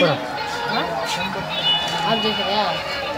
Bueno. आप देख रहे हैं